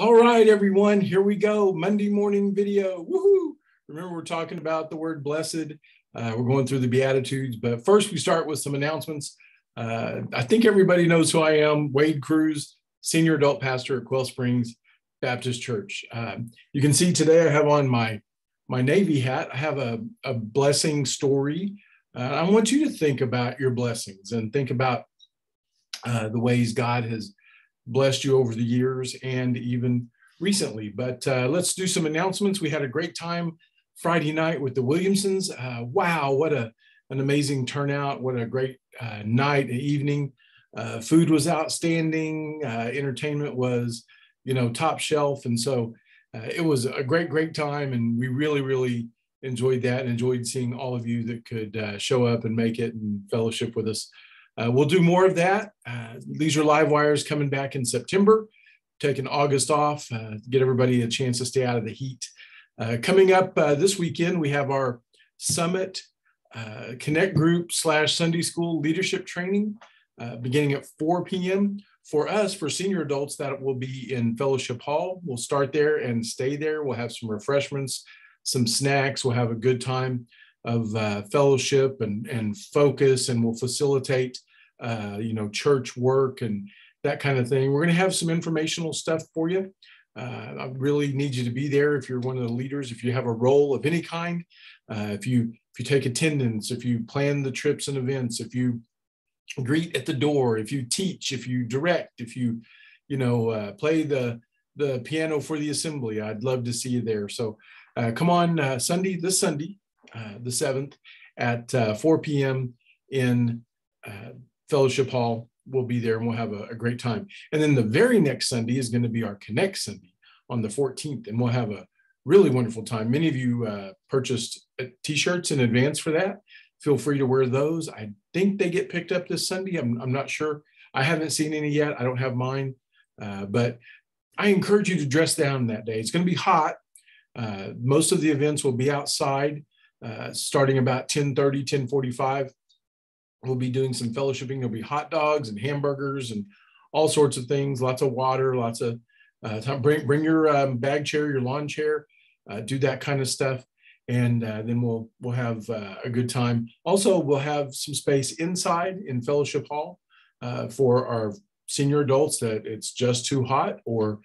All right, everyone, here we go. Monday morning video. Woohoo! Remember, we're talking about the word blessed. Uh, we're going through the Beatitudes, but first we start with some announcements. Uh, I think everybody knows who I am Wade Crews, senior adult pastor at Quail Springs Baptist Church. Um, you can see today I have on my, my Navy hat. I have a, a blessing story. Uh, I want you to think about your blessings and think about uh, the ways God has blessed you over the years and even recently. But uh, let's do some announcements. We had a great time Friday night with the Williamsons. Uh, wow, what a an amazing turnout! What a great uh, night, evening. Uh, food was outstanding. Uh, entertainment was, you know, top shelf, and so uh, it was a great, great time. And we really, really enjoyed that. And enjoyed seeing all of you that could show up and make it and fellowship with us. Uh, we'll do more of that. Uh, Leisure Live Wires coming back in September, taking August off, uh, get everybody a chance to stay out of the heat. Uh, coming up uh, this weekend, we have our Summit uh, Connect Group slash Sunday School Leadership Training beginning at 4 p.m. For us, for senior adults, that will be in Fellowship Hall. We'll start there and stay there. We'll have some refreshments, some snacks. We'll have a good time of uh, fellowship and, and focus, and we'll facilitate, uh, you know, church work and that kind of thing. We're going to have some informational stuff for you. Uh, I really need you to be there if you're one of the leaders, if you have a role of any kind, uh, if you if you take attendance, if you plan the trips and events, if you greet at the door, if you teach, if you direct, if you, you know, uh, play the the piano for the assembly, I'd love to see you there. So uh, come on uh, Sunday, this Sunday, uh, the 7th at uh, 4 p.m. in Fellowship Hall. We'll be there and we'll have a, a, great time. And then the very next Sunday is going to be our Connect Sunday on the 14th, and we'll have a really wonderful time. Many of you uh, purchased uh, t-shirts in advance for that. Feel free to wear those. I think they get picked up this Sunday. I'm, I'm not sure. I haven't seen any yet. I don't have mine, uh, but I encourage you to dress down that day. It's going to be hot. most of the events will be outside uh, starting about 10:30, 10:45. We'll be doing some fellowshipping. There'll be hot dogs and hamburgers and all sorts of things. Lots of water. Lots of uh, time. Bring bring your um, bag chair, your lawn chair. Uh, do that kind of stuff, and uh, then we'll we'll have uh, a good time. Also, we'll have some space inside in fellowship hall uh, for our senior adults that it's just too hot or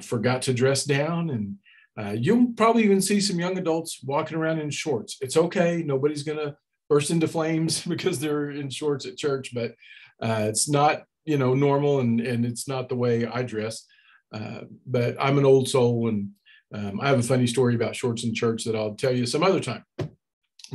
forgot to dress down and uh, you'll probably even see some young adults walking around in shorts. It's okay. Nobody's going to burst into flames because they're in shorts at church, but uh, it's not, you know, normal and, and it's not the way I dress. Uh, but I'm an old soul and um, I have a funny story about shorts in church that I'll tell you some other time. But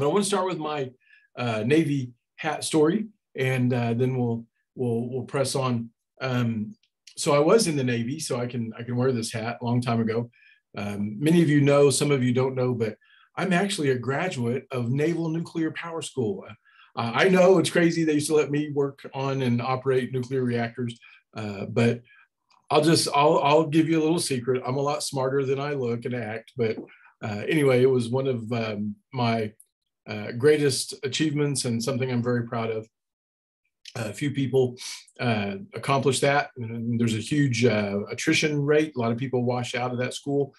I want to start with my uh, Navy hat story and uh, then we'll, we'll, we'll press on. Um, so I was in the Navy, so I can, I can wear this hat a long time ago. Um, many of you know, some of you don't know, but I'm actually a graduate of Naval Nuclear Power School. Uh, I know it's crazy they used to let me work on and operate nuclear reactors, uh, but I'll just I'll I'll give you a little secret. I'm a lot smarter than I look and act, but uh, anyway, it was one of um, my uh, greatest achievements and something I'm very proud of a few people uh, accomplish that. And there's a huge uh, attrition rate. A lot of people wash out of that school.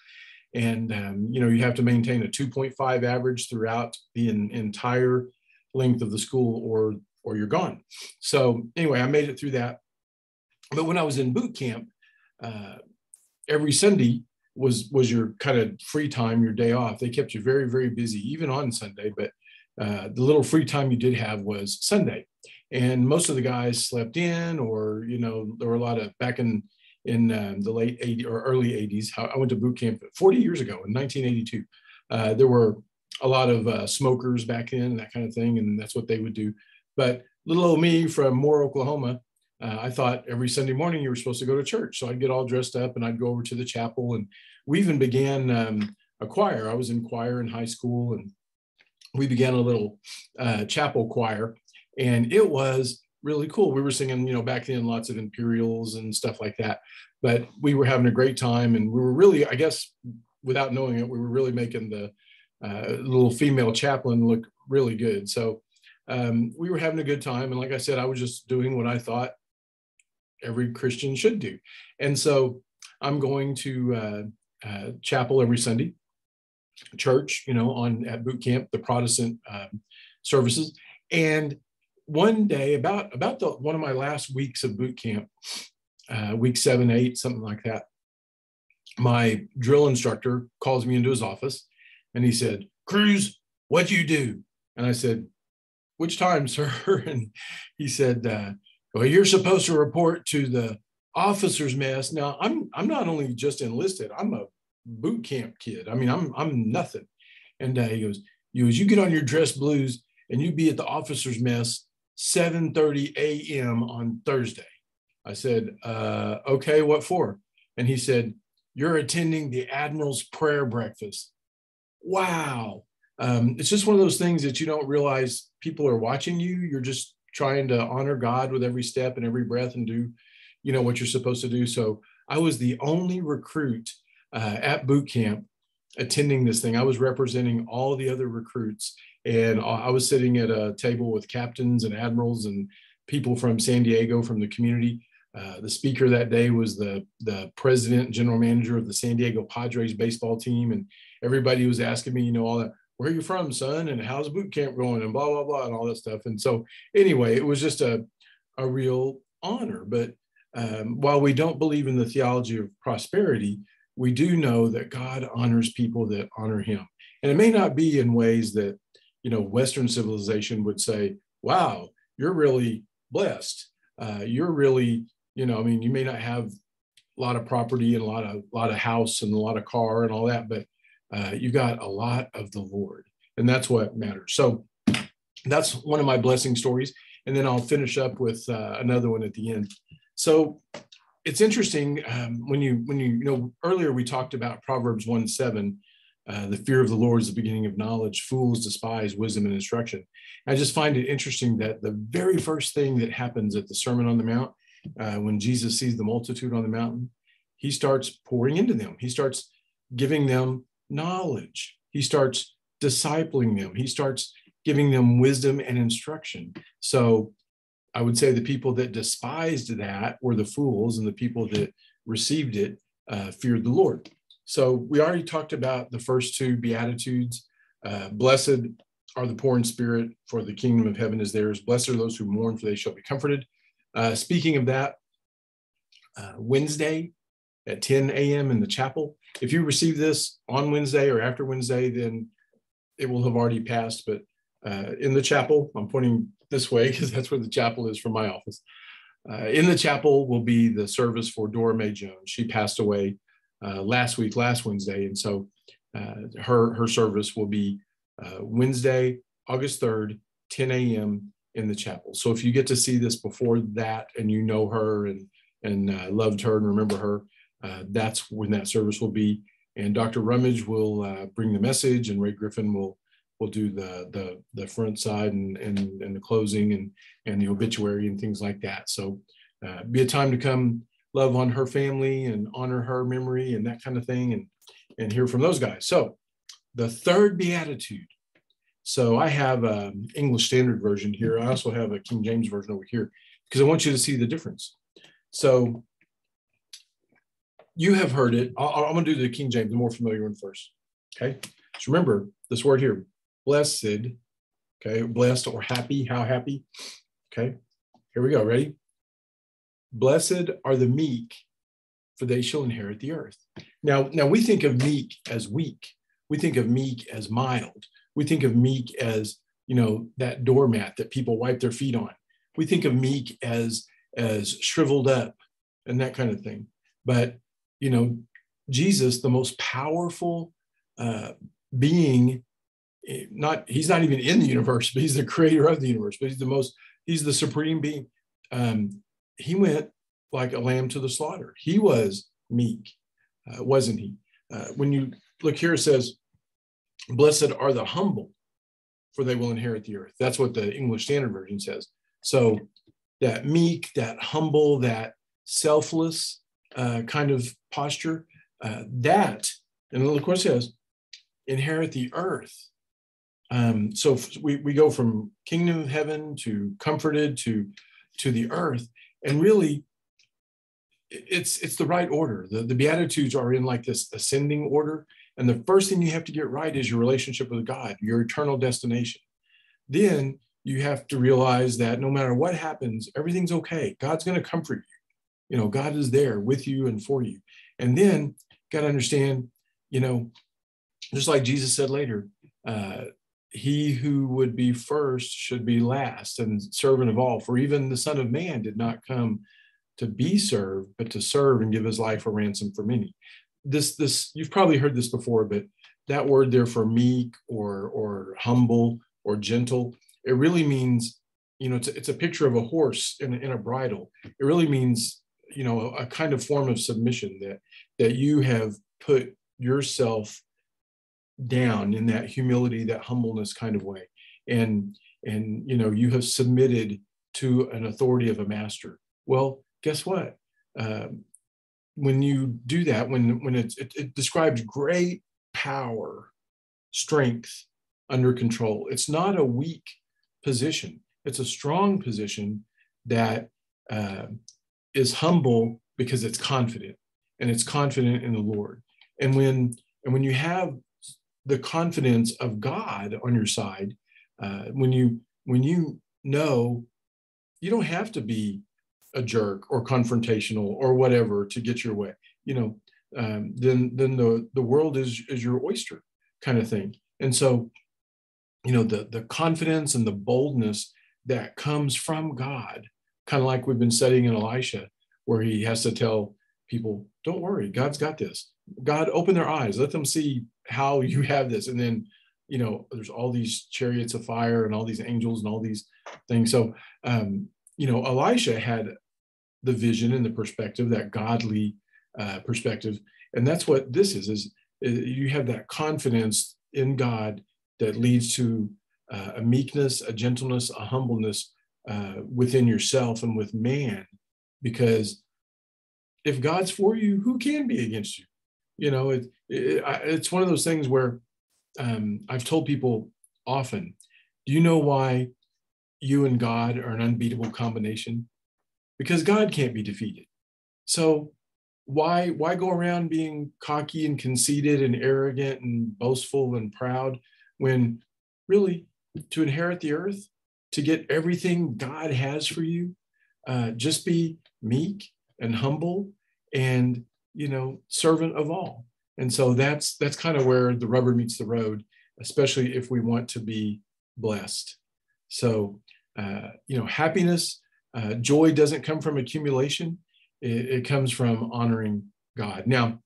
And, um, you know, you have to maintain a 2.5 average throughout the in, entire length of the school or, or you're gone. So anyway, I made it through that. But when I was in boot camp, uh, every Sunday was, was your kind of free time, your day off. They kept you very, very busy, even on Sunday. But uh, the little free time you did have was Sunday and most of the guys slept in or you know there were a lot of back in in um, the late 80s or early 80s i went to boot camp 40 years ago in 1982 uh, there were a lot of uh, smokers back then and that kind of thing and that's what they would do. But little old me from moore oklahoma uh, i thought every sunday morning you were supposed to go to church. So i'd get all dressed up and i'd go over to the chapel and we even began um, a choir. I was in choir in high school and we began a little uh, chapel choir and it was really cool. We were singing, you know, back then lots of Imperials and stuff like that, but we were having a great time, and we were really, I guess, without knowing it, we were really making the uh, little female chaplain look really good. So um, we were having a good time, and like I said, I was just doing what I thought every Christian should do, and so I'm going to uh, uh, chapel every Sunday, church, you know, on at boot camp, the Protestant um, services. And one day, about about the one of my last weeks of boot camp, uh, week seven, eight, something like that, my drill instructor calls me into his office, and he said, "Crews, what do you do?" And I said, "Which time, sir?" And he said, uh, "Well, you're supposed to report to the officers mess. Now, I'm I'm not only just enlisted, I'm a boot camp kid. I mean, I'm I'm nothing. And uh, he goes, you as you get on your dress blues and you be at the officers mess 7:30 a.m. on Thursday. I said, uh, okay, what for? And he said, you're attending the Admiral's prayer breakfast. Wow. Um, it's just one of those things that you don't realize people are watching you. You're just trying to honor God with every step and every breath and do you know what you're supposed to do. So I was the only recruit uh, at boot camp attending this thing. I was representing all the other recruits, and I was sitting at a table with captains and admirals and people from San Diego from the community. Uh, the speaker that day was the the president general manager of the San Diego Padres baseball team, and everybody was asking me, you know, all that. Where are you from, son? And how's boot camp going? And blah blah blah, and all that stuff. And so, anyway, it was just a a real honor. But um, while we don't believe in the theology of prosperity, we do know that God honors people that honor him. And it may not be in ways that, you know, Western civilization would say, wow, you're really blessed. Uh, you're really, you know, I mean, you may not have a lot of property and a lot of, lot of house and a lot of car and all that, but uh, you got a lot of the Lord. And that's what matters. So that's one of my blessing stories. And then I'll finish up with uh, another one at the end. So it's interesting um, when you when you you know earlier we talked about Proverbs one seven, uh, the fear of the Lord is the beginning of knowledge. Fools despise wisdom and instruction. I just find it interesting that the very first thing that happens at the Sermon on the Mount, uh, when Jesus sees the multitude on the mountain, he starts pouring into them. He starts giving them knowledge. He starts discipling them. He starts giving them wisdom and instruction. So I would say the people that despised that were the fools, and the people that received it uh, feared the Lord. So we already talked about the first two Beatitudes. Uh, blessed are the poor in spirit, for the kingdom of heaven is theirs. Blessed are those who mourn, for they shall be comforted. Uh, speaking of that, uh, Wednesday at 10 a.m. in the chapel. If you receive this on Wednesday or after Wednesday, then it will have already passed. But uh, in the chapel, I'm pointing this way because that's where the chapel is from my office. Uh, in the chapel will be the service for Dora Mae Jones. She passed away last week, last Wednesday, and so uh, her her service will be uh, Wednesday, August third, 10 a.m. in the chapel. So if you get to see this before that, and you know her and and uh, loved her and remember her, uh, that's when that service will be. And Dr. Rummage will bring the message, and Ray Griffin will we'll do the the the front side and and, and the closing and and the obituary and things like that. So uh, be a time to come love on her family and honor her memory and that kind of thing and and hear from those guys. So the third beatitude. So I have an English Standard Version here. I also have a King James Version over here because I want you to see the difference. So you have heard it. i am going to do the King James, the more familiar one first. Okay. So remember this word here, blessed, okay, blessed or happy, how happy, okay, here we go, ready? Blessed are the meek, for they shall inherit the earth. Now, now we think of meek as weak. We think of meek as mild. We think of meek as, you know, that doormat that people wipe their feet on. We think of meek as as shriveled up and that kind of thing. But, you know, Jesus, the most powerful uh, being not he's not even in the universe, but he's the creator of the universe. But he's the most he's the supreme being. Um, he went like a lamb to the slaughter. He was meek, uh, wasn't he? Uh, when you look here, it says, "Blessed are the humble, for they will inherit the earth." That's what the English Standard Version says. So that meek, that humble, that selfless uh, kind of posture, uh, that, and look what it says, inherit the earth um, so we, we go from kingdom of heaven to comforted to to the earth, and really, it's it's the right order. The, the Beatitudes are in like this ascending order. And the first thing you have to get right is your relationship with God, your eternal destination. Then you have to realize that no matter what happens, everything's okay. God's going to comfort you. You know, God is there with you and for you. And then got to understand, you know, just like Jesus said later, uh, he who would be first should be last and servant of all. For even the Son of Man did not come to be served, but to serve and give his life a ransom for many. This, this, you've probably heard this before, but that word there for meek or or humble or gentle, it really means, you know, it's a, it's a picture of a horse in a, in a bridle. It really means, you know, a, a kind of form of submission that that you have put yourself down in that humility, that humbleness kind of way, and and you know, you have submitted to an authority of a master. Well, guess what? Um, when you do that, when when it, it describes great power, strength under control, it's not a weak position. It's a strong position that uh, is humble because it's confident and it's confident in the Lord. And when and when you have the confidence of God on your side, uh, when you when you know you don't have to be a jerk or confrontational or whatever to get your way, you know, um, then then the the world is is your oyster kind of thing. And so, you know, the the confidence and the boldness that comes from God, kind of like we've been studying in Elisha, where he has to tell people, "Don't worry, God's got this." God, open their eyes, let them see how you have this, and then you know there's all these chariots of fire and all these angels and all these things so um, you know elisha had the vision and the perspective, that godly uh, perspective. And that's what this is, is, is, you have that confidence in God that leads to uh, a meekness, a gentleness, a humbleness uh, within yourself and with man. Because if God's for you, who can be against you? You know, it, it it's one of those things where um, I've told people often, do you know why you and God are an unbeatable combination? because God can't be defeated. So why why go around being cocky and conceited and arrogant and boastful and proud when really to inherit the earth to get everything God has for you uh, just be meek and humble and you know servant of all and so that's that's kind of where the rubber meets the road especially if we want to be blessed so uh, you know happiness uh, joy doesn't come from accumulation, it, it, comes from honoring God. Now,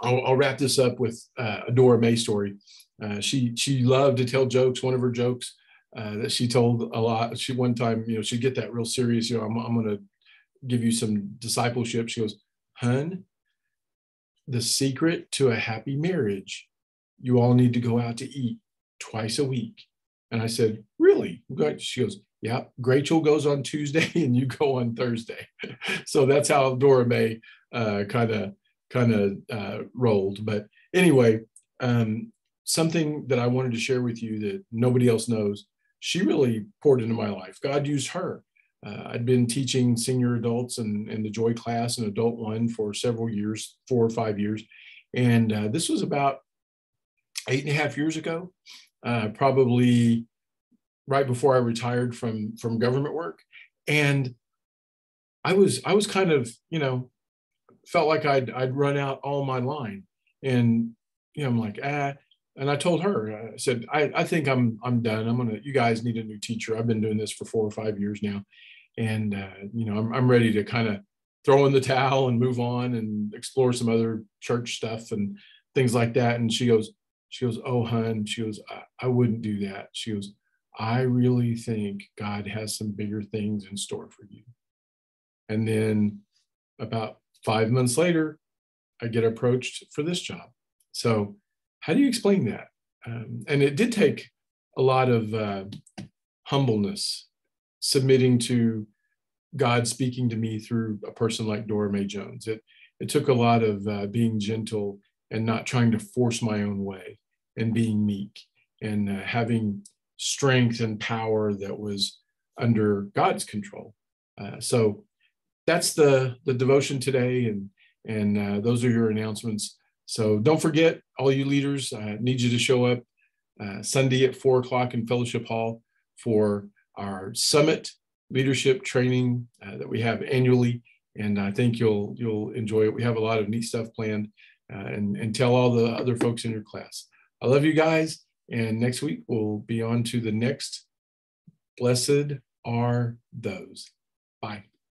I'll, I'll wrap this up with uh, a Dora Mae story. Uh, she she loved to tell jokes. One of her jokes uh, that she told a lot. She one time, you know, she'd get that real serious. You know, I'm, I'm going to give you some discipleship. She goes, "Hun, the secret to a happy marriage, you all need to go out to eat twice a week." And I said, "Really?" She goes, yeah, Rachel goes on Tuesday and you go on Thursday. so that's how Dora Mae kind of kind of rolled. But anyway, um, something that I wanted to share with you that nobody else knows. She really poured into my life. God used her. Uh, I'd been teaching senior adults and, the Joy class and Adult One for several years, four or five years. And uh, this was about eight and a half years ago, uh, probably right before I retired from from government work, and I was I was kind of you know felt like I'd I'd run out all my line, and you know I'm like ah, and I told her I said I I think I'm I'm done. I'm gonna you guys need a new teacher. I've been doing this for four or five years now, and uh, you know I'm I'm ready to kind of throw in the towel and move on and explore some other church stuff and things like that. And she goes she goes oh hun she goes I, I wouldn't do that. She goes I really think God has some bigger things in store for you. And then about five months later, I get approached for this job. So, how do you explain that? Um, and it did take a lot of uh, humbleness, submitting to God speaking to me through a person like Dora Mae Jones. It, it took a lot of uh, being gentle and not trying to force my own way and being meek and uh, having strength and power that was under God's control. Uh, so that's the the devotion today, and and uh, those are your announcements. So don't forget, all you leaders, I need you to show up uh, Sunday at four o'clock in Fellowship Hall for our summit leadership training uh, that we have annually, and I think you'll you'll enjoy it. We have a lot of neat stuff planned, uh, and and tell all the other folks in your class. I love you guys, and next week we'll be on to the next. Blessed are those. Bye.